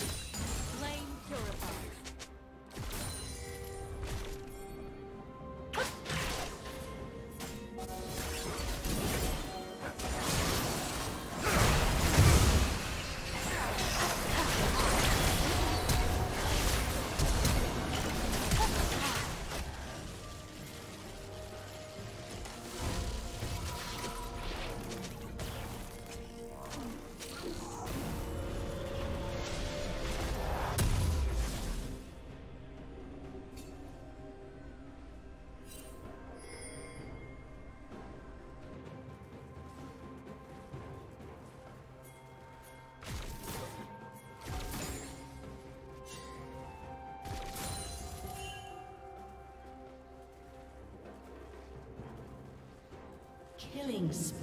you Killing spree.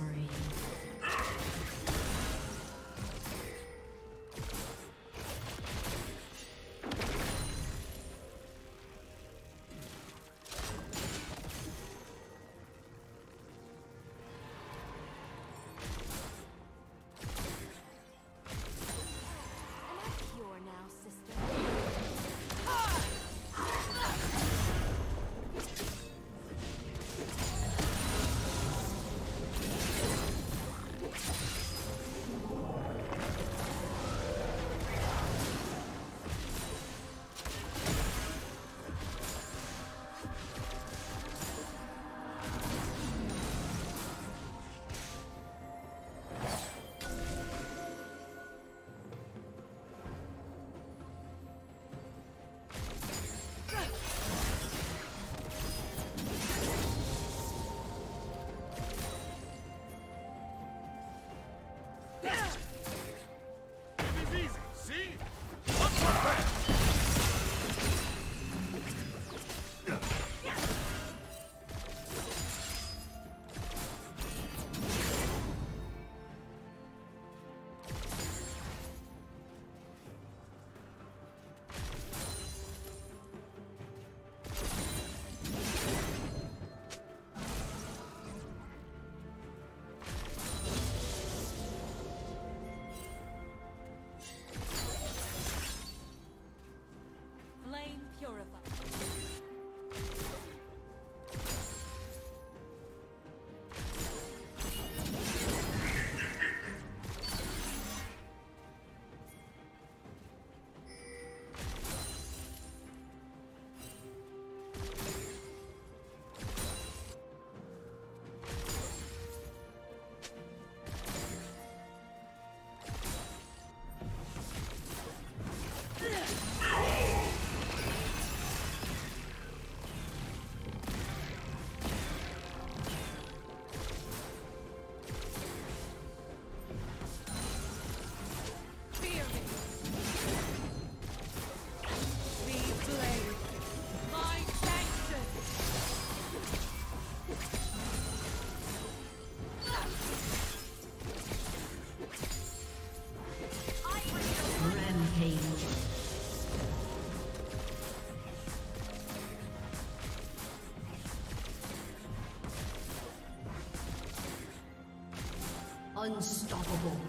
Unstoppable.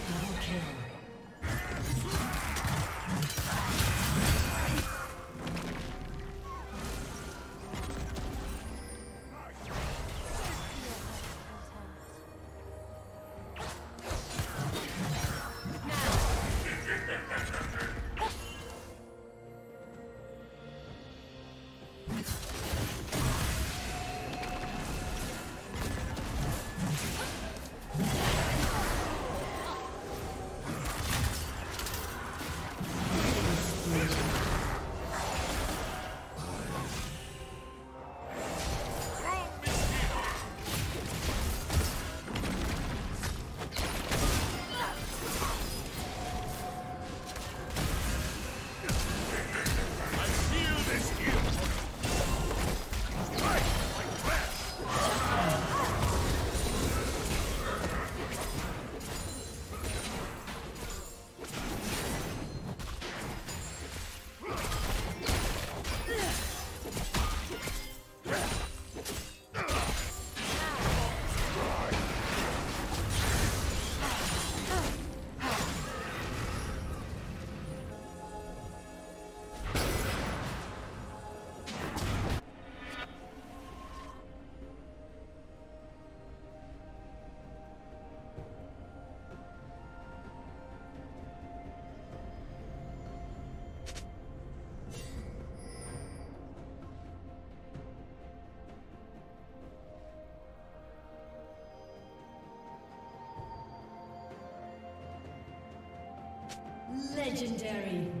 Legendary.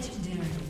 Legendary.